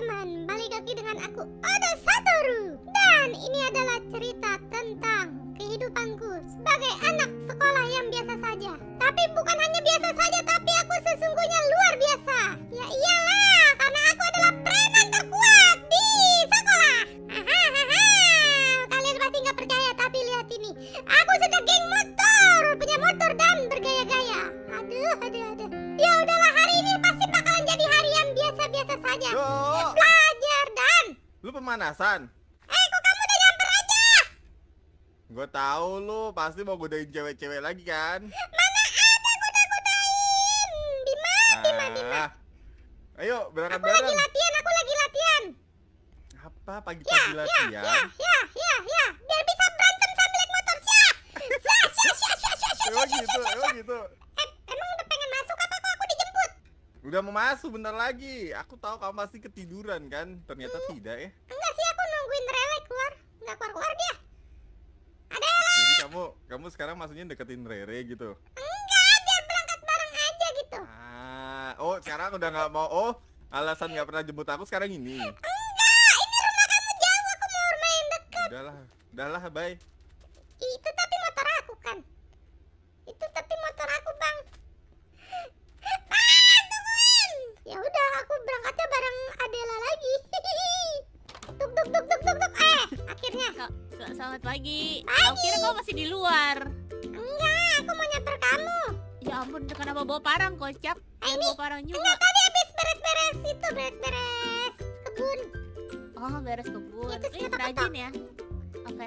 teman-teman, balik lagi dengan aku. Oda Satoru Dan ini adalah cerita tentang kehidupanku sebagai anak sekolah yang biasa saja. Tapi bukan hanya biasa saja, pemanasan? Eh kok kamu udah nyamper aja? Gue tahu lu pasti mau godain cewek-cewek lagi kan? Mana ada goda-godain Bima, Bima, Bima Ah. Ayo berangkat Aku lagi bareng. latihan, aku lagi latihan Apa Ya, pagi-pagi ya, latihan? ya, ya, ya, ya Biar bisa berantem sambil naik motor syah, syah, syah, syah, syah, Emang syah, gitu, syah, emang gitu. Eh, emang udah pengen masuk apa kok aku dijemput? Udah mau masuk bentar lagi. Aku tahu kamu pasti ketiduran kan? Ternyata Hmm. tidak ya. Enggak sih, aku nungguin Rele keluar Enggak keluar-keluar dia Ada Jadi kamu kamu sekarang maksudnya deketin Rere gitu. Enggak, biar berangkat bareng aja gitu Ah, oh sekarang udah nggak mau. Oh, alasan nggak pernah jemput aku sekarang ini. Enggak, ini rumah kamu jauh, aku mau main dekat Udahlah, udahlah, bye. Ya ampun, kenapa bawa parang kocak? Eh, Jangan ini- bawa parang juga. Enggak, tadi habis beres-beres itu Beres-beres kebun Oh, beres kebun. Itu Ih, siapa rajin ya. Oke.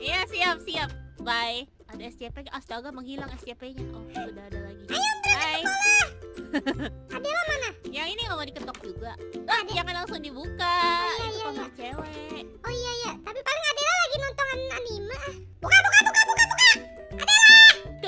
Iya, siap, siap. Bye. Ada SCP. Astaga, menghilang SCP-nya. Oh, sudah ada lagi. Hai. Adela mana? Yang ini nggak mau diketok juga. Ah, jangan langsung dibuka. iya, Itu iya, kamar cewek. Oh iya iya, tapi paling Adela lagi nonton anime ah. Buka buka buka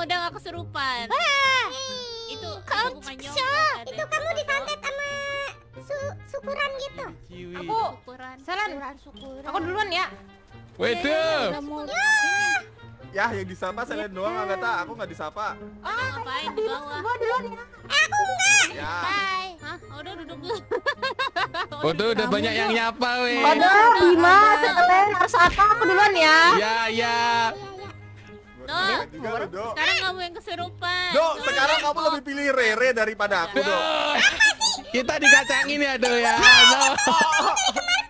udah gak kesurupan. Ah, Itu Kau itu kamu disantet sama su syukuran gitu. Aku Ukuran. Salan, Suran syukur. aku duluan ya. Waduh. Udah mau Ya, yang disapa Selen doang nggak tak? Aku nggak disapa. Ah, ngapain di bawah? Gua duluan ya. Ya. Bye. Hah? Udah duduk dulu. Waduh, udah banyak yang nyapa weh. Aduh, Bima, katanya harus apa? Aku duluan ya. Ya, ya. Iya, iya. Juga lo, Dok. Sekarang kamu yang kesurupan. Dok, sekarang kamu lebih pilih Rere daripada aku, Dok. Duh. Kita dikacangin ya, Duh ya. No.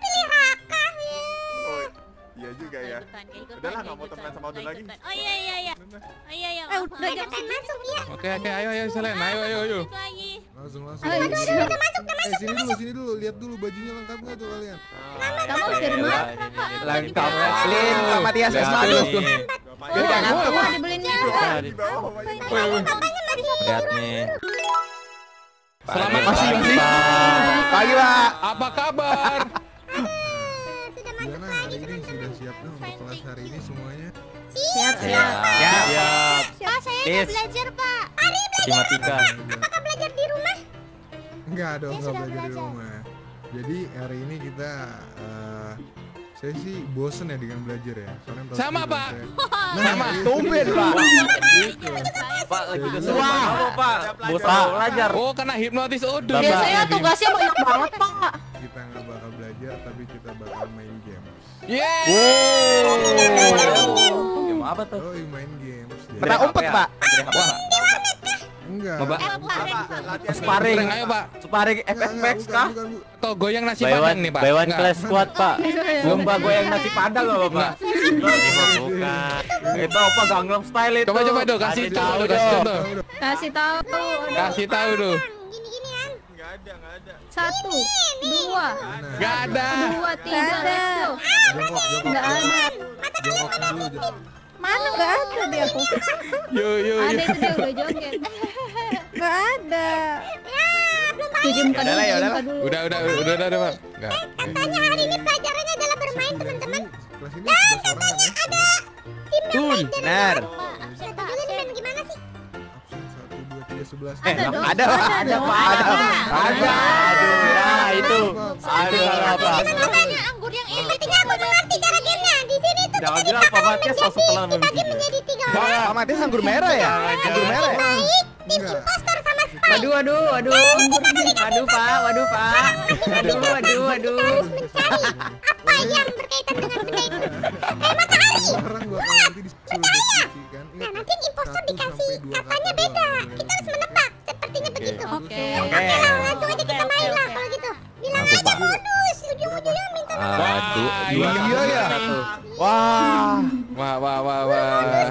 Pilih Raka ya. Oh, iya juga ya. Ikutan, Udahlah, nggak mau temenan sama Odin lagi. Oh iya iya iya. Oh iya iya. Eh, udah Kan masuk ya. Oke, oke, ayo, ayo, Selen. Ayo, ayo, ayo. Langsung langsung. Ayo, sini. Udah masuk, udah Eh masuk. sini dulu, sini dulu. Lihat dulu bajunya lengkap nggak tuh kalian? Kamu dari mana? Lengkap Clean Pak Matias Lihat Esmadu. Lihat nih. Selamat pagi, Pak. Pagi, Pak. Apa kabar? Eh, Gimana hari ini sudah siap dong untuk kelas hari ini semuanya? Siap, siap. Siap. Siap. Pak, oh, saya udah belajar, Pak. Ari belajar apa? Apakah belajar di rumah? Enggak dong, enggak belajar di rumah. Jadi hari ini kita uh, saya sih bosen ya dengan belajar ya. Soalnya Sama, Pak. saya- Nah, Sama. Tumben Pak. Gitu. Pak lagi kesurupan apa Pak? Pelajaran. belajar. Oh, kena hipnotis Odun. Biasanya tugasnya banyak banget, Pak. Kita nggak bakal belajar aja tapi kita bakal main game. Game apa tuh? Oh, main games. Pernah umpet, Pak? Enggak. Apa? Latihan Sparring. Ayo pak Sparring FFX kah? bukan, bu. Atau goyang nasi padang nih pak Enggak. class squad, Pak. Lomba goyang nasi padang loh, Pak. Bukan. Itu apa Gangnam Style itu? Coba coba dong kasih tahu dong. tahu Tahu dong. Kasih tahu. kasih tahu dong. Nggak ada, nggak ada. Satu, dua, Gak ada dua, tiga, let's go. Jongkok, jongkok. Nggak ada. Mana nggak ada di aku? Yo yo Ada yo itu dia udah joget. Nggak ada. Cuci muka dulu, cuci yaudah muka lah. dulu. Udah udah udah udah udah pak Enggak Katanya hari ini pelajarannya adalah bermain teman-teman. Kelas ini 11 orang kan ya? Tun, benar. Satu dulu nih main gimana sih? Absen 1, 2, 3, 11. Eh, Ada dong. ada, Pak. Ada dong. Ada. Ada. Aduh, nah itu. Aduh, apa? Makanya anggur yang ini Artinya Jangan bilang Pak Matias langsung telan tiga orang. Pak Matias anggur merah ya? Anggur merah ya? Baik, tim impostor sama spy. Waduh, waduh, waduh. Waduh, Pak. Waduh, Pak. Waduh, waduh, waduh. harus mencari apa yang berkaitan dengan orang nanti disuruh deskripsikan. Nah, nanti impostor dikasih katanya kata beda. Kita harus menebak. Sepertinya begitu. Oke. Oke. Langsung aja kita main lah kalau gitu. Bilang aja modus. Ujung-ujungnya minta Satu, Iya, dua, iya. Wah. Wah wah wah wah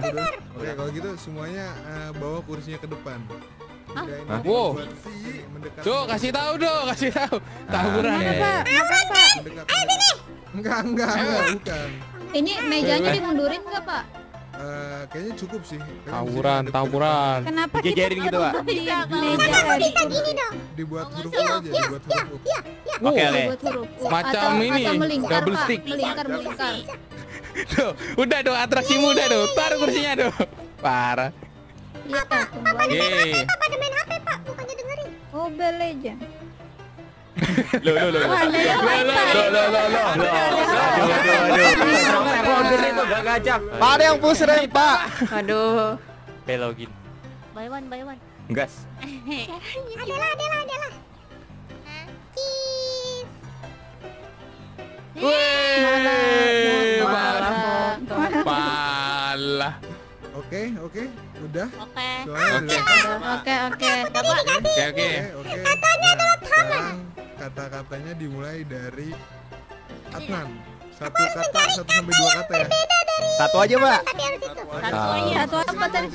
Oke, kalau gitu semuanya eh, bawa kursinya ke depan. Hah? Wow. Tuh kasih tahu dong kasih tahu Tawuran Oke. ya mendekat. Enggak, enggak, enggak, bukan. Ini mejanya dimundurin nggak pak? Eh, kayaknya cukup sih. Tawuran sini tawuran Kenapa Dijejerin gitu, Pak. di meja Kenapa di bisa gini dong? Dibuat huruf aja, dibuat huruf. Oke, oke. buat huruf U. Macam ini, double stick. melingkar melingkar Tuh udah dong atraksi muda tuh Taruh kursinya tuh Parah lihat tak tunggu aja Yeay Apa pada main HP, Pak? Bukannya dengerin. Mobile Legend Loh, loh, loh. Loh, loh, loh, loh. Aduh, aduh, aduh. Pak, ada yang push rem, Pak. Aduh. Oke, login. Buy one, buy one. Gas. Adalah, adalah, adalah. Cheese. Wih Oke, oke, udah. Oke. Soalnya Oke. oke oke Oke oke Oke, oke. Nah, sekarang kata-katanya dimulai dari Adnan. Satu kata, satu sampai dua kata ya. Satu aja, Pak. Tapi harus itu. Satu Ah. aja. satu apa tadi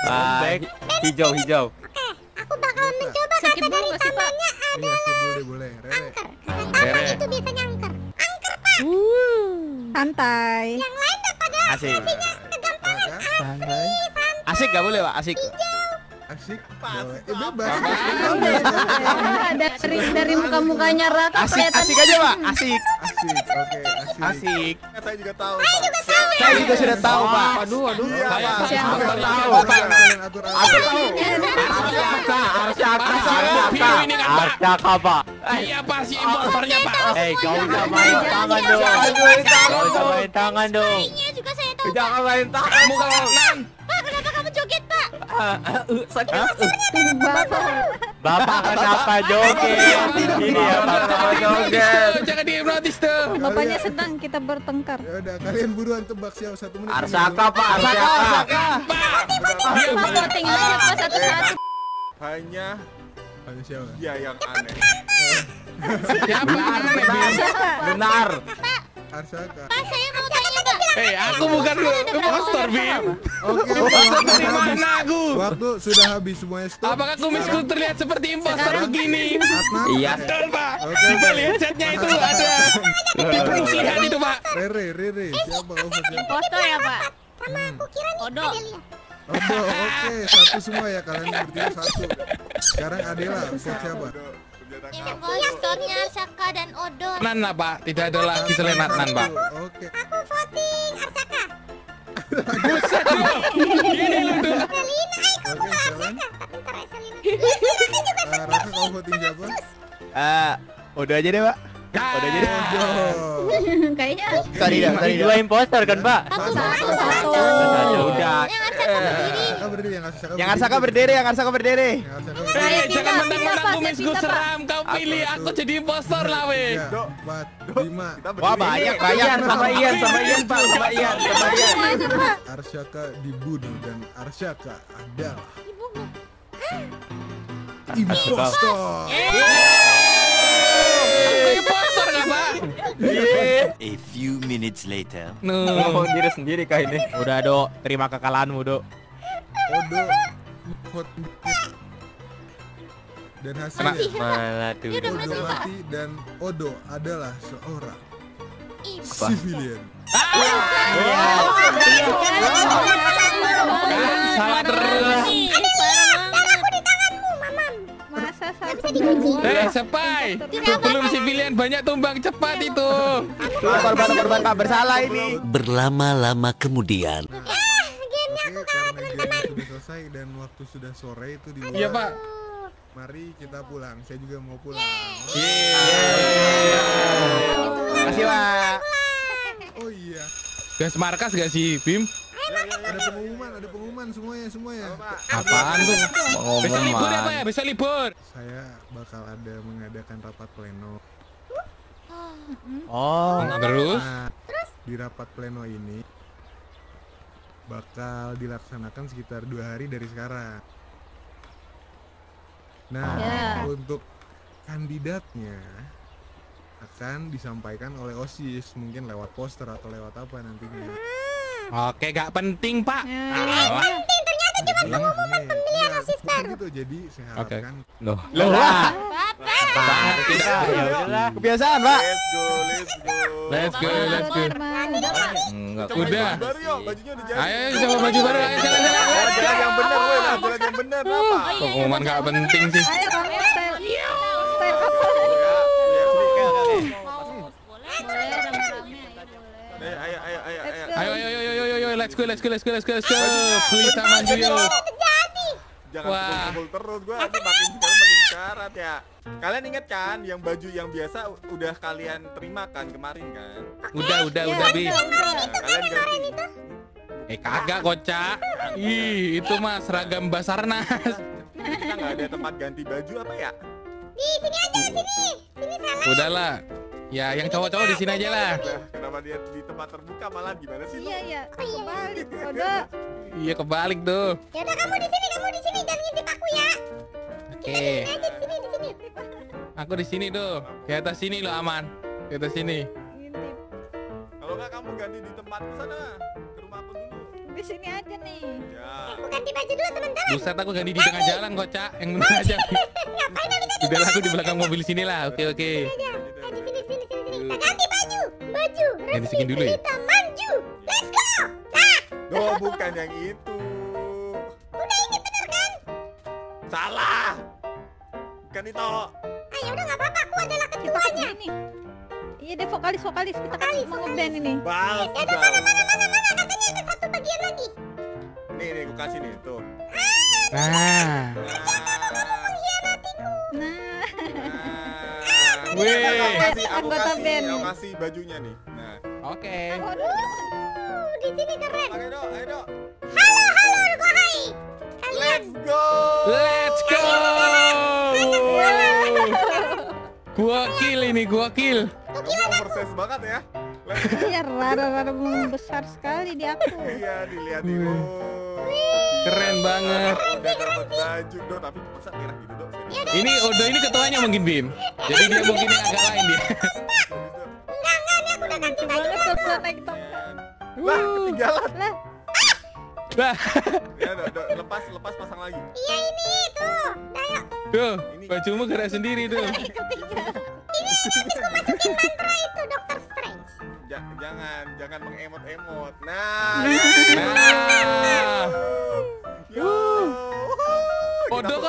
Ah, hi- hijau, hijau. Oke, aku bakal mencoba Skip kata dari tangannya ada Iya, dulu deh boleh. Rere. angker. Karena tangan Rere. itu biasanya angker. Angker, Pak. santai Yang lain daripada Asik. Santai. Asik gak boleh, Pak? Asik. Asik. Eh, bebas. Ah, dari dari muka mukanya Raka Asik, asik aja, Pak. Asik. Asik. Oke, asik. Asik. Saya juga tahu, Pak. Saya juga sudah tahu, Pak. Aduh aduh Iya, Saya Aku tahu tahu. Atur Aku tahu. Arsaka, Arsaka. ini kan, Pak. Iya pak si impostornya pak Eh, kau usah main tangan dong. Kau usah main tangan dong. Jangan main tangan. Kamu kalau nan Pak, kenapa kamu joget, Pak? Sakit. bapak Bapak kenapa joget? Ini ya bapak joget. Tuh, Jangan dihipnotis tuh bapaknya sedang kita bertengkar Ya udah, kalian buruan tebak siapa satu menit. Arsaka, Pak. Arsaka. Pak Dia Pak aja pak satu-satu Hanya Hanya siapa? dia yang aneh. Siapa aneh Bim? Benar. Arsaka. Pak, saya mau tanya, Pak. Eh aku bukan lu impostor Bim Oke, dari mana aku waktu sudah habis semuanya stop. Apakah kumisku terlihat seperti impostor begini? Iya. Betul pak Coba lihat chatnya itu ada Di perusihan itu pak Rere, Rere, siapa kau siapa? Impostor ya, Pak? Sama aku kira nih Odo. Adelia. Odo, oke, satu semua ya kalian bertiga satu. Sekarang Adela, siapa? Ini kamu. impostornya Saka dan Odon. Nan lah pak Tidak ada lagi selain Nan pak Oke, Aku voting Arsaka. Buset lu Ini lu tuh Selina, ay kau oke, sekarang Tapi ya Selina. Selina juga uh, Raka kau voting siapa? Eh, udah aja deh, Pak. Udah jadi Kayaknya Tadi dah, tadi dah. dua imposter kan, Pak? Satu, satu, satu. satu. Udah. Yang Saka Yang Arsaka berdiri, yang Arsaka berdiri. Yang Arsaka berdiri. Jangan mentang-mentang kumisku seram kau pilih aku jadi impostor lah weh. Empat, lima. Kita Wah, banyak, Ini banyak. Ian sama Ian, sama Ian, Pak, sama Ian, sama Ian. Arsyaka dibunuh dan Arsyaka adalah impostor. Impostor pak? A few minutes later. No. Ngomong diri sendiri kah ini? Udah, Dok. Terima kekalahanmu, Dok. Odo hot dan hasilnya Malah tuh. Odo mati dan Odo adalah seorang civilian. Salah Eh, sepai. Sebelum civilian banyak tumbang cepat itu. Korban-korban tak bersalah ini. Berlama-lama kemudian. Karena game sudah selesai dan waktu sudah sore itu di luar. Iya pak. Mari kita pulang. Saya juga mau pulang. Makasih, Pak. Oh iya, Gas markas gak sih Bim? Ada pengumuman, ada pengumuman semuanya, semuanya. Apaan tuh? Besok libur ya pak ya? Besok libur. Saya bakal ada mengadakan rapat pleno. Oh. Terus? Nah, di rapat pleno ini bakal dilaksanakan sekitar dua hari dari sekarang. Nah, Ya. untuk kandidatnya akan disampaikan oleh OSIS, mungkin lewat poster atau lewat apa nantinya. Oke, gak penting pak. Ya. Alah. Bilang pemilihan OSIS baru. gitu, jadi saya Oke. harapkan Loh. Lah. Pak, ya udahlah. Kebiasaan, Pak. Let's go, let's go. Let's go, let's go. Enggak. Udah. Ayo coba baju baru, ayo jalan jalan. Oh, jalan yang jalan yang bener, apa? Pengumuman gak penting sih. Ayo kamu style style apa? Ya, lihat sini, kayak gini. Boleh, Boleh rame-rame ayo boleh. Eh, Ayo, ayo, ayo, ayo. Ayo ayo ayo ayo ayo ayo let's go let's go let's go let's go let's go. Pelita maju yo. Jangan Wah. pukul terus, gua nanti makin sekarang makin syarat ya. Kalian inget kan yang baju yang biasa udah kalian terima kan kemarin kan? Udah udah udah Bim. Nah, kalian ganti. Eh kagak kocak. Ih, itu mah seragam Basarnas. Kita nggak ada tempat ganti baju apa ya? Di sini aja, sini. Sini salah. Udahlah. Ya, yang cowok-cowok di sini aja lah. Kenapa dia di tempat terbuka malah gimana sih? lu? Iya iya, kebalik. Udah. Iya kebalik tuh. Ya udah kamu di sini, kamu di sini jangan ngintip aku ya. Oke. Aja di sini, di sini. Aku di sini tuh. Di atas sini lo aman. Di atas sini. Ngintip. Kalau nggak kamu ganti di tempatku sana, ke rumahku dulu. Di sini aja nih. Ya. Aku ganti baju dulu teman-teman. Buset aku ganti di tengah jalan kocak. Yang bener aja. Ngapain habis tadi? Udah aku di belakang mobil sini lah. Oke oke. Kita ganti baju. Baju. Ganti skin dulu ya? Kita maju. Let's go. Nah, Oh, bukan yang itu. udah ini bener kan? Salah. Bukan itu. Ah, ya udah nggak apa-apa. Aku adalah Kita ketuanya. ke sini. Iya deh vokalis vokalis kita kan mau ngeband ini. Balas Ya udah mana, mana, mana, mana. Katanya ada satu bagian lagi. Nih, nih, gue kasih nih, tuh. Nah. Nah, Nah. Wih. Aku kasih, aku Anggota kasih, band. aku kasih bajunya nih. Nah. Oke. Uh, di sini keren. Oke, Dok, ayo, Dok. Halo, halo, wahai. Kalian. Let's go. Let's go. Gua kill ini, gua kill. Kamu oversense banget ya. Iya rada-rada besar sekali di aku. Iya, dilihat. Oh. Keren banget. Udah dapat baju, Dok, tapi masa merah gitu, Serius. Ini Odo ini ketuanya mungkin Bim. Jadi dia mungkin yang agak lain dia. Enggak, enggak, nih aku udah ganti baju. Tuh naik tongkat. Lah, ketinggalan. Lah, Ya, Dok, Dok, lepas, lepas pasang lagi. Iya ini tuh. Yuk. tuh, bajumu gerak sendiri tuh. Masukin mantra itu Doctor Strange. Ja- jangan, jangan mengemot-emot. Nah. Nah.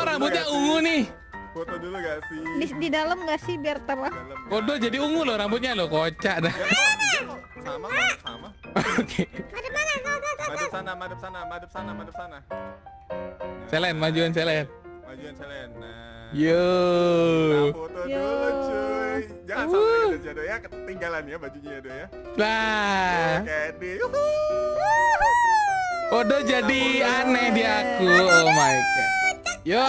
Kok rambutnya gak ungu nih. Foto dulu gak sih? Di, di dalam nggak sih biar terang? Dalam. Odo jadi ungu loh rambutnya loh, kocak dah. Sama sama. Oke. Ada mana? Tuh, tuh, tuh. Madep sana, madep sana, madep sana, madep sana. Selen, majuan Selen. Majuan Selen. Nah. Yo. Foto Yo. dulu cuy. Jangan sampai kita jodoh ya, ketinggalan ya bajunya ya Do ya. Nah, Oke, di. Yuhu. Odo jadi aneh di aku. Oh my god. Yo.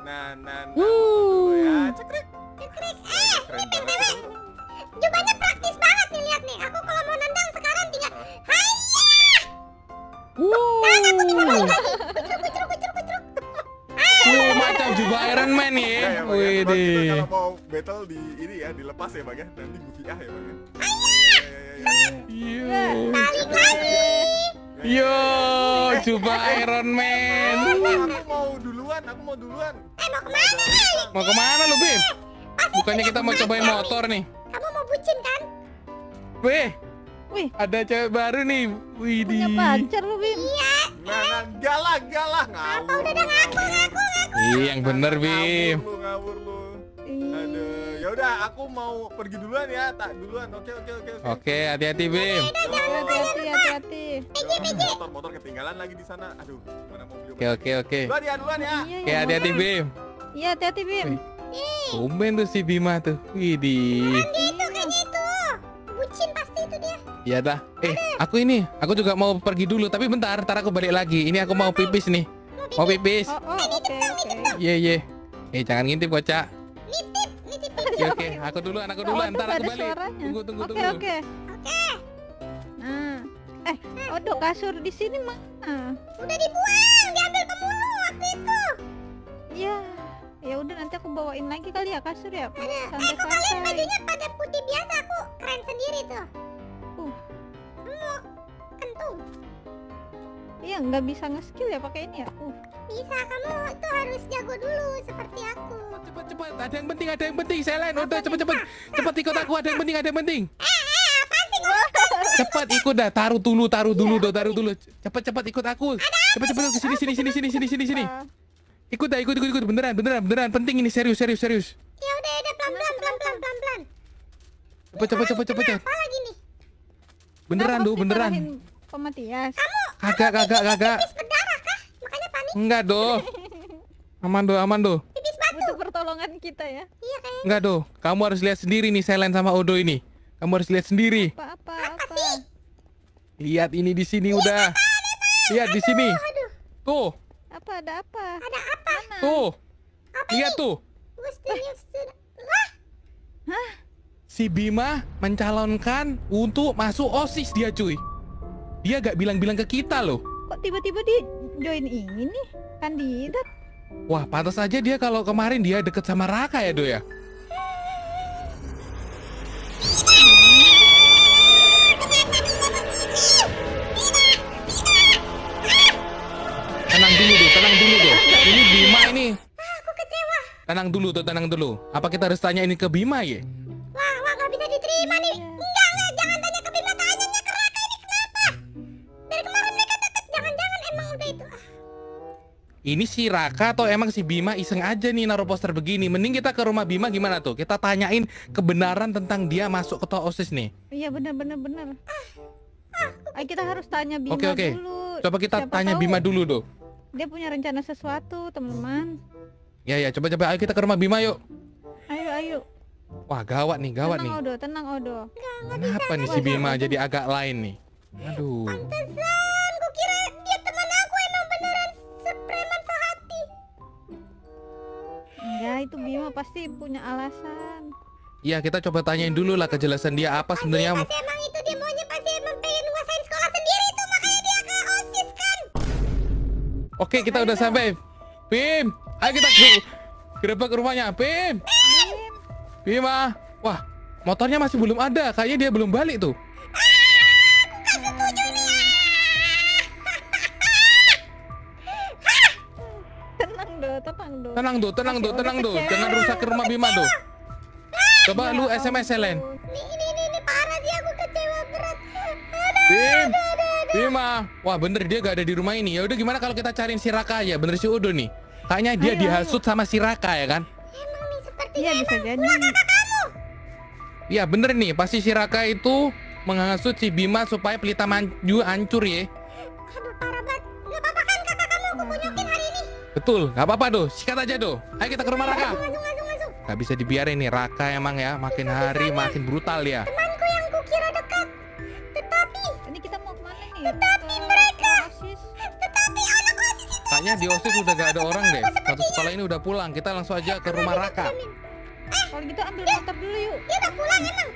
Nah, nah, nah. Wuh. ya. Cekrik. Krik. Wah, Eh, keren ini banget. btw. Jubahnya praktis banget nih lihat nih. Aku kalau mau nendang sekarang tinggal Hai. Wuh. Kucruk kucruk kucruk kucruk. Wuh, macam jubah Iron Man Ya, ya. ya, Wih deh. kalau mau battle di ini ya, dilepas ya, Bang ya. Nanti Bukiah ya, Bang ya. Ya, ya, ya, ya. Yo. Balik lagi. Yo, jubah Iron Man. Aku mau duluan, aku mau duluan. Eh mau ke mana? Mau ke mana lu, Bim? Bukannya kita mau cobain motor nih. Kamu mau bucin kan? Weh, Wih, ada cewek baru nih. punya Widih. pacar lu, Bim. Nah, nah, galah, galah, ngawur. Udah udah ngaku ngaku ngaku. Iya, yang bener, Bim. Ngawur lu, ngawur lu. Udah aku mau pergi duluan ya, tak duluan. Oke, oke, oke, oke. Oke, hati-hati, Bim. Hati-hati, hati-hati. Motor, motor ketinggalan lagi di sana. Aduh, mana mau beli Oke, oke, oke. Duluan ya, duluan ya. Iya, Oke, iya. hati-hati, Bim. Iya, hati-hati, Bim. Tumben tuh si Bima tuh. Widih. Itu kan itu. Bucin pasti itu dia. Iya dah. Eh, aku ini, aku juga mau pergi dulu, tapi bentar, ntar aku balik lagi. Ini aku mau pipis nih. Mau pipis. Oh, oh, oke, oke. Iya, iya. Eh, jangan ngintip, bocah. Aku duluan, aku duluan. Oh, Ntar aku ada balik. suaranya. Tunggu, tunggu, Oke, tunggu. oke. Nah. Eh, Odo kasur di sini mana? Udah dibuang, diambil pemulung waktu itu. Ya, ya udah nanti aku bawain lagi kali ya kasur ya. Eh, kok kalian bajunya pada putih biasa aku keren sendiri tuh. Uh. Mau kentung? Iya, nggak bisa nge-skill ya pakai ini ya. Uh. Bisa kamu tuh harus jago dulu seperti aku. Cepat, cepat. Ada yang penting, ada yang penting. Selen, udah cepet, cepet. Cepat ikut aku. Ada yang penting, ada yang penting. Cepat ikut dah. Taruh dulu, taruh dulu, do, taruh dulu. Cepat, cepat ikut aku. Cepat, cepat ke sini, sini, sini, sini, sini, sini, sini. Ah, Ikut dah, ikut, ikut, ikut. Beneran, beneran, beneran. Penting ini serius, serius, serius. Ya udah udah pelan pelan pelan pelan pelan pelan. Cepat, cepat, cepat, cepat, cepat. Apa lagi nih? Beneran, do, beneran. Pak Matias. Kagak, kagak, kagak. Pipis berdarah kah? Makanya panik. Enggak, do. Aman, do, aman, do. Pipis batu. Butuh pertolongan kita ya. Iya kayaknya. Enggak, do. Kamu harus lihat sendiri nih, Selen sama Odo ini. Kamu harus lihat sendiri. Apa apa apa. Lihat ini di sini udah. Lihat di sini. Aduh, Tuh, Apa ada apa? ada apa? tuh. Lihat tuh. Gustinya sudah. Wah, Si Bima mencalonkan untuk masuk OSIS dia, cuy. Dia gak bilang-bilang ke kita loh. Kok tiba-tiba di join ini nih? Kandidat. Wah, pantas aja dia kalau kemarin dia deket sama Raka ya, Do ya. Tenang dulu, Do. Tenang dulu, Do. Ini Bima ini. aku kecewa. Tenang dulu, tuh, tenang dulu. Apa kita harus tanya ini ke Bima ya? Ini si Raka atau emang si Bima iseng aja nih naruh poster begini? Mending kita ke rumah Bima gimana tuh? Kita tanyain kebenaran tentang dia masuk ketua OSIS nih. Iya benar benar benar. Ayo kita harus tanya Bima Oke, oke. dulu. Coba kita Siapa tanya tahu Bima dulu, Do. Dia punya rencana sesuatu, teman-teman. Ya ya, coba coba ayo kita ke rumah Bima yuk. Ayo ayo. Wah, gawat nih, gawat nih. tenang Odo, tenang Odo. Kenapa nih si Bima jadi agak lain nih? Aduh. Pantesan, Enggak, itu Bima pasti punya alasan. Iya, kita coba tanyain dulu lah kejelasan dia apa sebenarnya. Pasti emang itu dia maunya pasti emang pengen nguasain sekolah sendiri tuh makanya dia ke OSIS kan. Oke, kita udah sampai. Bim, ayo kita ke gerebek rumahnya. Bim. Bima. Wah, motornya masih belum ada. Kayaknya dia belum balik tuh. Tenang Do, tenang Do. Tenang tuh, tenang tuh, Masih tenang udah tuh. kecewa. Jangan rusak ke rumah Bima tuh. Coba lu SMS Selen. Nih ini ini ini parah sih aku kecewa berat. Bim. Bima. Wah, bener dia gak ada di rumah ini. Ya udah gimana kalau kita cariin si Raka aja? Bener si Udo nih. Kayaknya dia Ayo, dihasut sama si Raka ya kan? Emang nih Iya bisa jadi. Iya bener nih, pasti si Raka itu menghasut si Bima supaya pelita maju hancur ya. Aduh Betul, nggak apa-apa tuh. Sikat aja tuh. Ayo kita ke rumah Raka. Masuk, masuk, masuk. Gak bisa dibiarin nih Raka emang ya makin hari makin brutal ya. Temanku yang kukira dekat. Tetapi, Ini kita mau ke mana nih? Tetapi Ke mereka- OSIS. tetapi anak OSIS itu Kayaknya di OSIS udah gak ada orang deh. Satu sekolah ini udah pulang. Kita langsung aja ke rumah Raka. Kalau gitu ambil motor dulu yuk. dia udah pulang emang.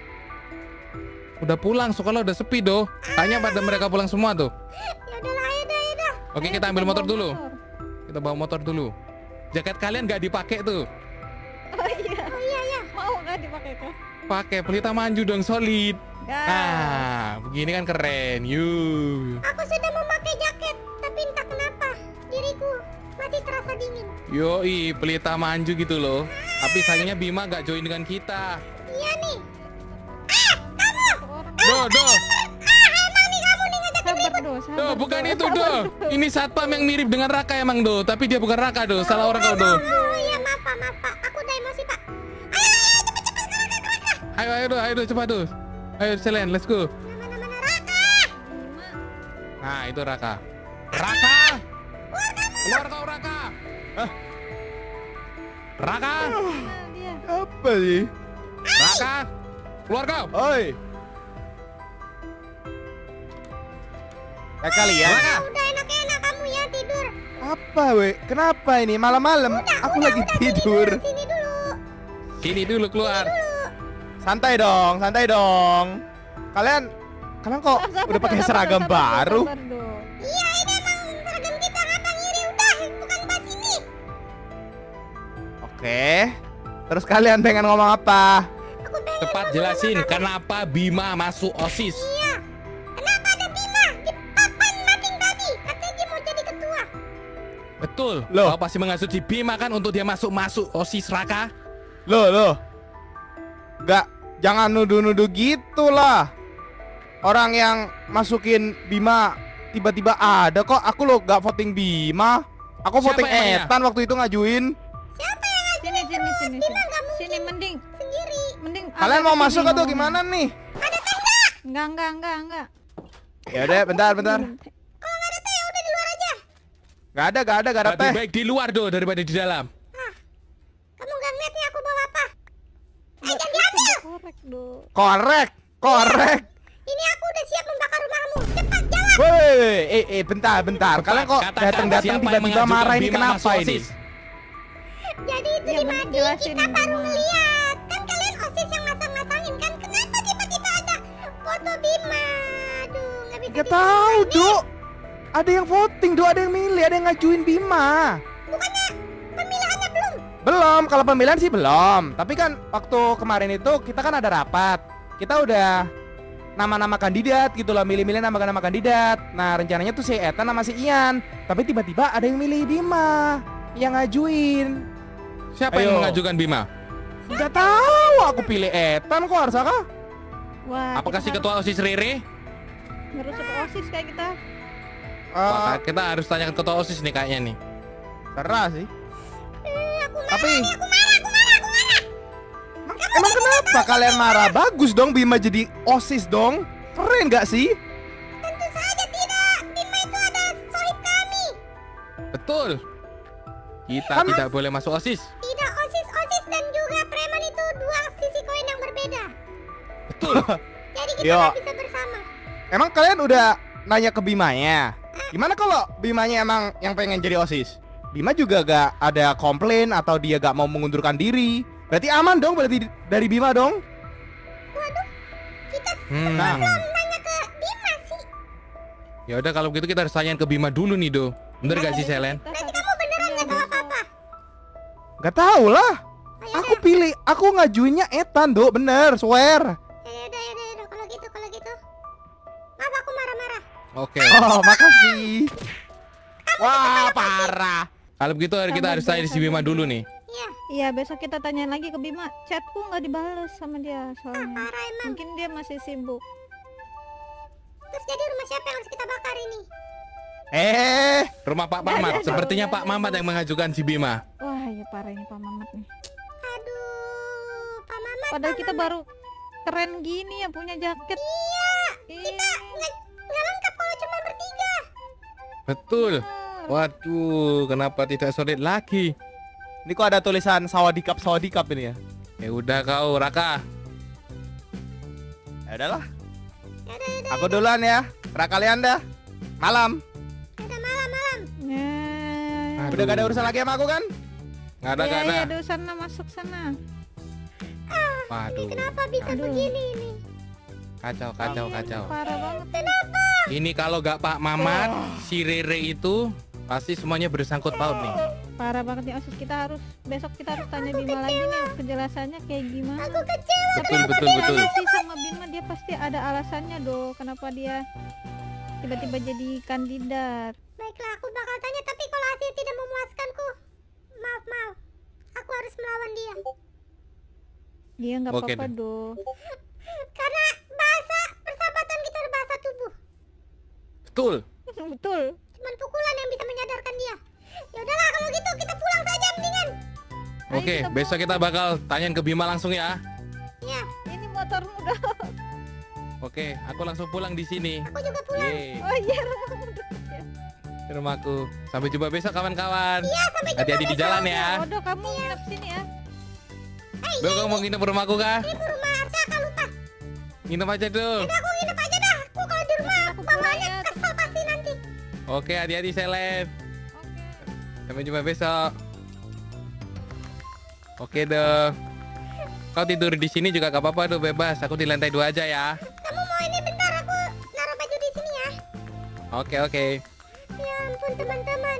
Udah pulang, sekolah udah sepi doh. Kayaknya pada mereka pulang semua tuh. Ya ya udah, ya udah. Oke Ayo, kita ambil motor dulu. motor. Kita bawa motor dulu. Jaket kalian gak dipakai tuh. Oh iya. Oh iya, ya. Mau nggak dipakai kah? Pakai pelita manju dong solid. Nah, begini kan keren. Yuk. Aku sudah memakai jaket, tapi entah kenapa diriku masih terasa dingin. Yoi, pelita manju gitu loh. Tapi sayangnya Bima gak join dengan kita. Iya nih. Orang Do, do, sabar do, sabar. do, bukan Do, itu do. Ini satpam yang mirip dengan Raka emang do. Tapi dia bukan Raka do. Salah orang kau do. Oh iya, maaf, Pak, maaf, Pak. Aku udah emosi, Pak. Ayo, ayo do, ayo do, cepat do. Ayo Selen, let's go. Mana-mana Raka. Nah, itu Raka. Raka! Keluar kau Raka! Hah? Raka! Apa sih? Raka! Keluar kau! Oi. Eh kalian, Raka! Udah enak-enak kamu ya tidur. apa we? Kenapa ini malam-malam? Aku lagi tidur. Sini dulu. Sini dulu keluar. Santai dong, santai dong. Kalian, kalian kok sabar, udah pakai sabar, seragam sabar, baru? sabar, Do. Iya, ini emang seragam kita ngapa ngiri udah, bukan bahas ini. Oke. Terus kalian pengen ngomong apa? Aku pengen Cepat jelasin kenapa Bima masuk OSIS. Iya. Betul. Loh. Kau pasti mengasut si Bima kan untuk dia masuk-masuk OSIS Raka. Loh, loh. Gak, jangan nuduh-nuduh gitu lah. Orang yang masukin Bima tiba-tiba ada kok. Aku lo gak voting Bima. Aku Siapa voting? Etan waktu itu ngajuin. Siapa yang ngajuin Sini, sini, sini, Bima sini. nggak mungkin Sini mending, sendiri. mending. Kalian agak mau masuk atau gimana nih? Enggak, enggak, enggak, enggak. Ya udah, bentar, bentar. Kalau nggak ada teh ya udah di luar aja. Gak ada, gak ada, gak ada Lebih teh. baik di luar do daripada di dalam. Kamu nggak ngeliat nih aku bawa apa? Eh jangan diambil. Korek, Do. Korek, korek. Ini aku udah siap membakar rumahmu. Cepat jawab. Woi, eh, eh, bentar, bentar. Kalian kok datang-datang tiba-tiba marah ini kenapa ini? Jadi itu Iya, di Madi kita baru ngeliat. Kan kalian osis yang masang-masangin kan? Kenapa tiba-tiba ada foto Bima? Aduh, nggak bisa. Gak tahu, nih. Duk. Ada yang voting, Duk. Ada yang milih, ada yang ngajuin Bima. Bukannya pemilihannya belum? Belum, kalau pemilihan sih belum. Tapi kan waktu kemarin itu kita kan ada rapat. Kita udah nama-nama kandidat gitu loh, milih-milih nama-nama kandidat. Nah, rencananya tuh si Eta sama si Ian. Tapi tiba-tiba ada yang milih Bima yang ngajuin. Siapa Ayo. yang mengajukan Bima? Gak tahu, aku pilih Etan kok harus kah? Wah, Apakah si ketua OSIS Rere? harus ngerusak OSIS kayak kita. Wah, Eh, kita harus tanya ke ketua OSIS nih kayaknya nih. terah sih. Eh, aku marah Tapi nih, aku marah, aku marah, aku marah. emang kenapa kalian marah? Bagus dong Bima jadi OSIS dong. Keren gak sih? Tentu saja tidak. Bima itu adalah sohib kami. Betul. Kita Kan- tidak boleh masuk OSIS. Tidak osis osis dan juga preman itu dua sisi koin yang berbeda. Betul. Jadi kita Yo. bisa bersama. Emang kalian udah nanya ke Bimanya? Gimana kalau Bimanya emang yang pengen jadi OSIS? Bima juga gak ada komplain atau dia gak mau mengundurkan diri. Berarti aman dong berarti dari Bima dong. Waduh, kita Hmm. Nah. belum nanya ke Bima sih. Ya udah kalau begitu kita harus tanyain ke Bima dulu nih, Do. Bener gak sih, Selen? Berarti kamu beneran nggak tahu apa-apa. Gak tau lah. Ayo Aku pilih, aku ngajuinnya Etan, do, bener, swear. Oke. Oh, makasih. Wah, parah. Kalau begitu kita harus tanya si Bima dulu nih. Iya, Iya, besok kita tanyain lagi ke Bima. Chatku nggak dibales sama dia soalnya. parah emang. Mungkin dia masih sibuk. Terus jadi rumah siapa yang harus kita bakar ini? Eh, Rumah Pak Mamat. Sepertinya Pak Mamat yang mengajukan si Bima. Wah, ya parah ini Pak Mamat nih. Aduh, Pak Mamat. Padahal Pak kita Mamat. baru keren gini ya punya jaket. Iya, Ih, Betul. Waduh, kenapa tidak solid lagi? Ini kok ada tulisan sawadikap sawadikap ini ya? Ya udah kau, Raka. Ya udahlah. Ya udah, ya udah. Aku duluan ya. Ra kalian dah. Malam. Udah malam-malam. Nah, Udah gak ada urusan lagi sama aku kan? Nggak ada, ya, nggak ada. ya, aduh sana masuk sana. Waduh. Kenapa bisa Aduh. begini ini? Kacau, kacau, kacau. Parah banget. Ini kalau nggak Pak Mamat, si Rere itu pasti semuanya bersangkut paut nih. Parah banget nih Asus kita harus besok kita harus tanya Bima lagi nih penjelasannya kayak gimana. Aku kecewa. Betul, betul, betul. sih sama Bima dia pasti ada alasannya do kenapa dia tiba-tiba jadi kandidat. Baiklah, aku bakal tanya tapi kalau hasil tidak memuaskanku, maaf maaf. Aku harus melawan dia. Dia nggak apa-apa deh. do. Karena bahasa persahabatan kita adalah bahasa tubuh. Betul. Betul. Cuman pukulan yang bisa menyadarkan dia. Ya udahlah kalau gitu kita pulang saja mendingan. Oke, kita besok kita bakal tanyain ke Bima langsung ya. Ya, Ini motormu udah. Oke, aku langsung pulang di sini. aku juga pulang. Yeay, Oh iya rumahku. Sampai jumpa besok kawan-kawan. Iya, sampai jumpa. Hati-hati di jalan ya. Odo kamu nginep sini ya. Bel, kamu mau nginep rumahku kah? Ini rumah. Nginep aja tuh. Udah aku nginep aja dah. Aku kalau di rumah Aku pulang bapaknya ya. kesel pasti nanti. Oke, hati-hati Selen. Oke. Sampai jumpa besok. Oke deh. Kau tidur di sini juga gak apa-apa tuh bebas. Aku di lantai dua aja ya. Kamu mau ini bentar aku naruh baju di sini ya. Oke oke. Ya ampun teman-teman.